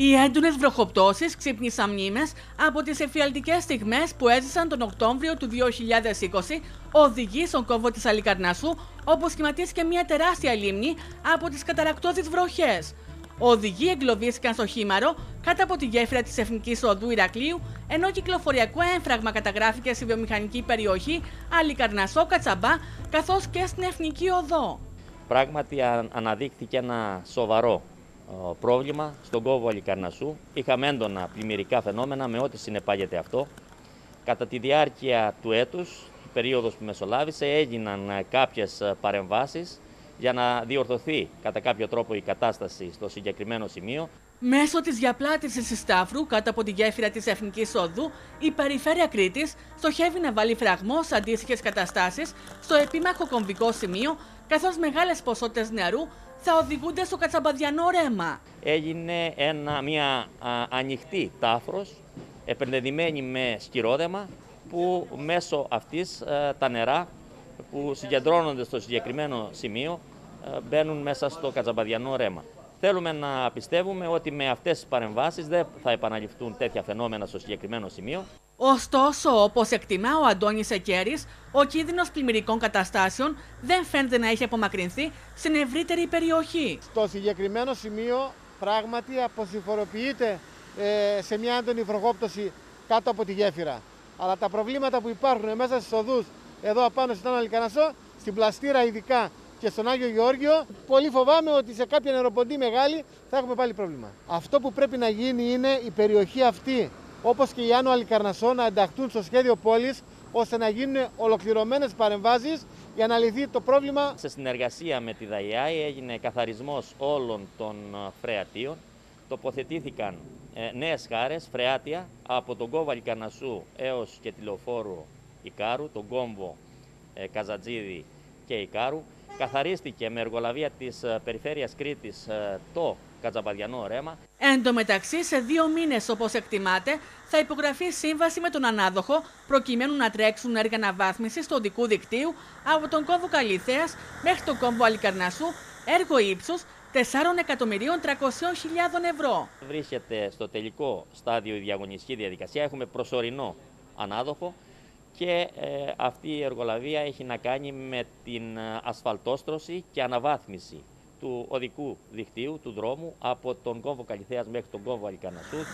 Οι έντονες βροχοπτώσεις ξύπνησαν μνήμες από τις εφιαλτικές στιγμές που έζησαν τον Οκτώβριο του 2020 οδηγεί στον κόμβο της Αλικαρνασού, όπου σχηματίστηκε μια τεράστια λίμνη από τις καταρακτώδει βροχές. Οδηγοί εγκλωβίστηκαν στο χήμαρο κάτω από τη γέφυρα της Εθνικής Οδού Ηρακλείου, ενώ κυκλοφοριακό έμφραγμα καταγράφηκε στη βιομηχανική περιοχή Αλικαρνασό Κατσαμπά, καθώς και στην Εθνική Οδό. Πράγματι αναδείχθηκε ένα σοβαρό πρόβλημα στον κόβο Αλικαρνασού. Είχαμε έντονα πλημμυρικά φαινόμενα με ό,τι συνεπάγεται αυτό. Κατά τη διάρκεια του έτους, περίοδος που μεσολάβησε, έγιναν κάποιες παρεμβάσεις για να διορθωθεί κατά κάποιο τρόπο η κατάσταση στο συγκεκριμένο σημείο. Μέσω της διαπλάτησης της Σταύρου κάτω από τη γέφυρα της Εθνικής Οδού, η Περιφέρεια Κρήτης στοχεύει να βάλει φραγμός σε αντίστοιχες καταστάσεις στο επίμαχο κομβικό σημείο, καθώς μεγάλες ποσότητες νερού θα οδηγούνται στο κατσαμπαδιανό ρέμα. Έγινε ένα, μια ανοιχτή τάφρος, επενδυμένη με σκυρόδεμα, που μέσω αυτής τα νερά που συγκεντρώνονται στο συγκεκριμένο σημείο μπαίνουν μέσα στο κατσαμπαδιανό ρέμα. Θέλουμε να πιστεύουμε ότι με αυτές τις παρεμβάσεις δεν θα επαναληφθούν τέτοια φαινόμενα στο συγκεκριμένο σημείο. Ωστόσο, όπως εκτιμά ο Αντώνης Εκέρης, ο κίνδυνος πλημμυρικών καταστάσεων δεν φαίνεται να έχει απομακρυνθεί στην ευρύτερη περιοχή. Στο συγκεκριμένο σημείο, πράγματι αποσυμφοροποιείται ε, σε μια έντονη βροχόπτωση κάτω από τη γέφυρα. Αλλά τα προβλήματα που υπάρχουν μέσα στι οδούς εδώ απάνω στον Αλικανασό, στην πλαστήρα ειδικά και στον Άγιο Γεώργιο, πολύ φοβάμαι ότι σε κάποια νεροποντή μεγάλη θα έχουμε πάλι πρόβλημα. Αυτό που πρέπει να γίνει είναι η περιοχή αυτή όπως και η Άνω Αλικαρνασό να ενταχθούν στο σχέδιο πόλης ώστε να γίνουν ολοκληρωμένες παρεμβάσεις για να λυθεί το πρόβλημα. Σε συνεργασία με τη ΔΑΙΑΗ έγινε καθαρισμός όλων των φρεατίων. Τοποθετήθηκαν ε, νέες χάρες, φρεάτια από τον κόβο Αλικαρνασού έως και τη λεωφόρου Ικάρου, τον κόμβο ε, Καζατζίδη και Ικάρου. Καθαρίστηκε με εργολαβία της ε, Περιφέρειας Κρήτης το κατσαπαδιανό ρέμα. Εν τω μεταξύ, σε δύο μήνες, όπως εκτιμάται, θα υπογραφεί σύμβαση με τον ανάδοχο προκειμένου να τρέξουν έργα αναβάθμισης του οδικού δικτύου από τον κόμβο Καλυθέας μέχρι τον κόμβο Αλικαρνασού, έργο ύψους 4.300.000 ευρώ. Βρίσκεται στο τελικό στάδιο η διαγωνιστική διαδικασία. Έχουμε προσωρινό ανάδοχο και ε, αυτή η εργολαβία έχει να κάνει με την ε, ασφαλτόστρωση και αναβάθμιση του οδικού δικτύου, του δρόμου, από τον κόμβο Καλυθέας μέχρι τον κόμβο Αλικανασούς.